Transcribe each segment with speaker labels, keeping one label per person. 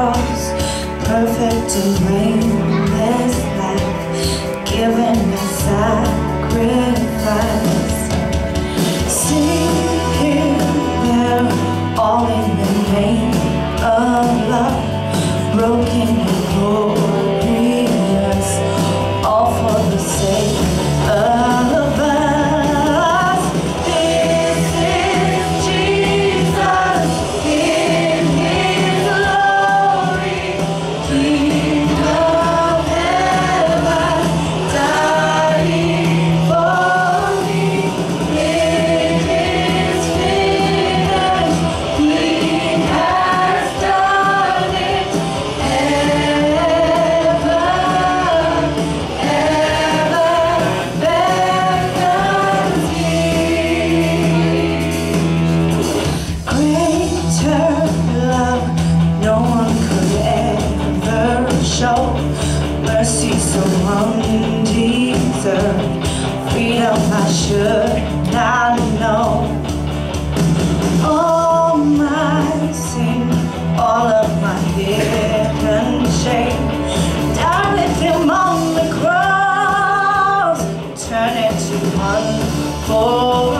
Speaker 1: cross, perfect and blameless life, given a sacrifice. Sing here, there, all in the name of love, broken Mercy so undeserved. Freedom I should not know. All my sin, all of my hidden shame. Die with him on the cross. Turn it to one for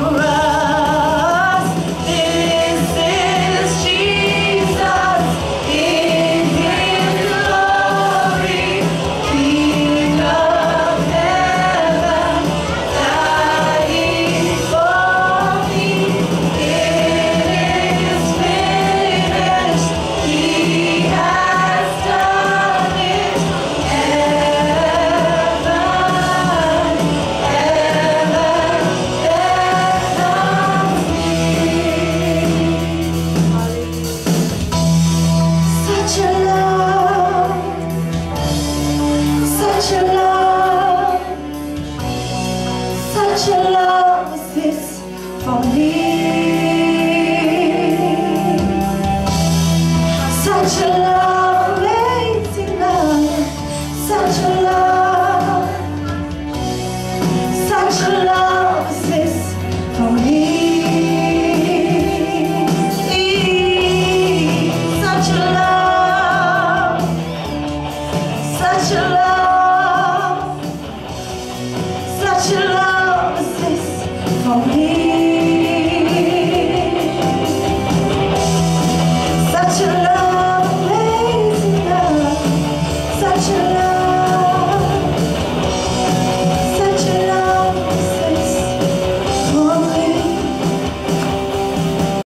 Speaker 1: Such a love, such a love is this for me. Such a love, amazing love, such a love, such a love is this for me. Such a love, such a love. alguém